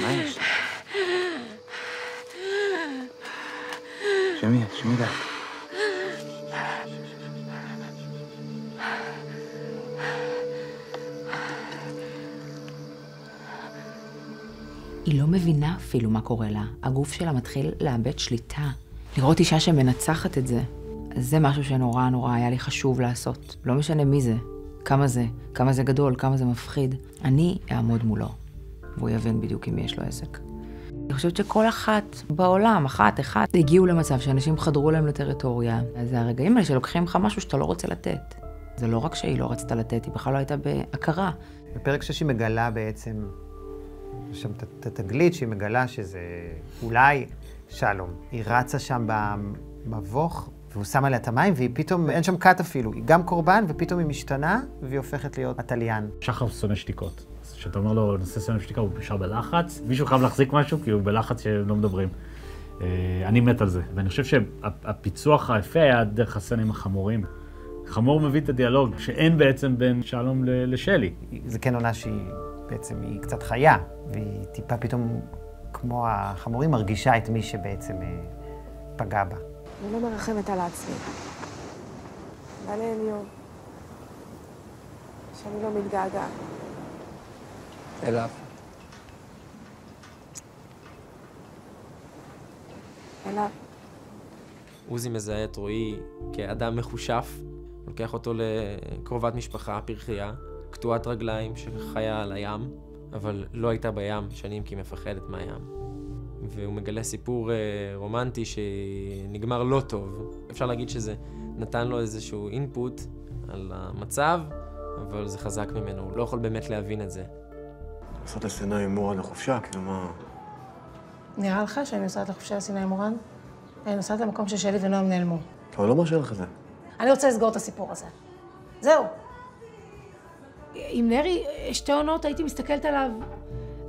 מה יש? שמי, שמי. היא לא מבינה אפילו מה קורה לה. הגוף שלה מתחיל לאבד שליטה. לראות אישה שמנצחת את זה, זה משהו שנורא נורא היה לי חשוב לעשות. לא משנה מי זה, כמה זה, כמה זה גדול, כמה זה מפחיד. אני אעמוד מולו, והוא יבין בדיוק עם מי יש לו עסק. אני חושבת שכל אחת בעולם, אחת, אחת, הגיעו למצב שאנשים חדרו להם לטריטוריה. אז זה הרגעים האלה שלוקחים לך משהו שאתה לא רוצה לתת. זה לא רק שהיא לא רצתה לתת, היא בכלל לא הייתה בהכרה. בפרק 6 היא מגלה בעצם, יש שם את התגלית שהיא מגלה שזה אולי שלום. היא רצה שם במבוך, והוא שם עליה את המים, והיא פתאום, אין שם כת אפילו, היא גם קורבן, ופתאום היא משתנה, והיא הופכת להיות התליין. שחר שונא שתיקות. כשאתה אומר לו, נעשה שונא שתיקה, הוא נשאר בלחץ. מישהו חייב להחזיק משהו, כי הוא בלחץ שלא מדברים. אה, אני מת על זה. ואני חושב שהפיצוח היפה היה דרך הסצנה עם החמורים. חמור מביא את הדיאלוג שאין בעצם בין שלום לשלי. זה כן עונה שהיא בעצם, היא קצת חיה, והיא טיפה פתאום, כמו החמורים, מרגישה את מי שבעצם אה, פגע בה. אני לא מרחמת על עצמי. לי יום שאני לא מתגעגעת. אליו. אליו. עוזי מזהה את רועי כאדם מחושף, לוקח אותו לקרובת משפחה, פרחייה, קטועת רגליים שחיה על הים, אבל לא הייתה בים שנים כי היא מפחדת מהים. והוא מגלה סיפור אה, רומנטי שנגמר לא טוב. אפשר להגיד שזה נתן לו איזשהו אינפוט על המצב, אבל זה חזק ממנו, הוא לא יכול באמת להבין את זה. נסעת לסיני עם מורן לחופשה? כאילו מה... נראה לך שאני נוסעת לחופשה לסיני עם מורן? אני נוסעת למקום ששלי ונועם נעלמו. אבל לא מרשה לך את זה. אני רוצה לסגור את הסיפור הזה. זהו. עם נרי, שתי עונות הייתי מסתכלת עליו,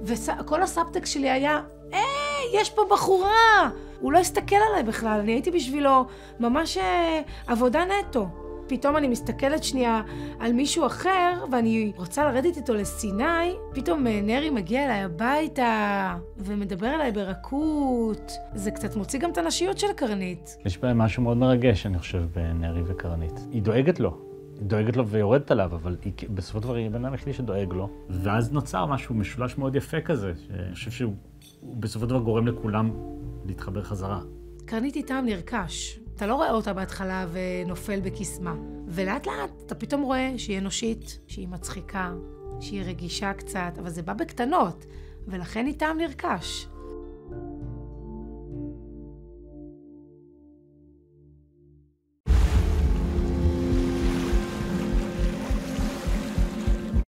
וכל הסאבטקסט שלי היה, היי, יש פה בחורה! הוא לא הסתכל עליי בכלל, אני הייתי בשבילו ממש אה, עבודה נטו. פתאום אני מסתכלת שנייה על מישהו אחר, ואני רוצה לרדת איתו לסיני, פתאום אה, נרי מגיע אליי הביתה, ומדבר אליי ברכות. זה קצת מוציא גם את הנשיות של קרנית. יש בהם משהו מאוד מרגש, אני חושב, בנרי וקרנית. היא דואגת לו. היא דואגת לו ויורדת עליו, אבל היא, בסופו של דבר היא הבן אדם היחידי שדואג לו. ואז נוצר משהו משולש מאוד יפה כזה, שאני חושב שהוא בסופו של דבר גורם לכולם להתחבר חזרה. קרנית איתם נרכש. אתה לא רואה אותה בהתחלה ונופל בקסמה. ולאט לאט אתה פתאום רואה שהיא אנושית, שהיא מצחיקה, שהיא רגישה קצת, אבל זה בא בקטנות, ולכן איתם נרכש.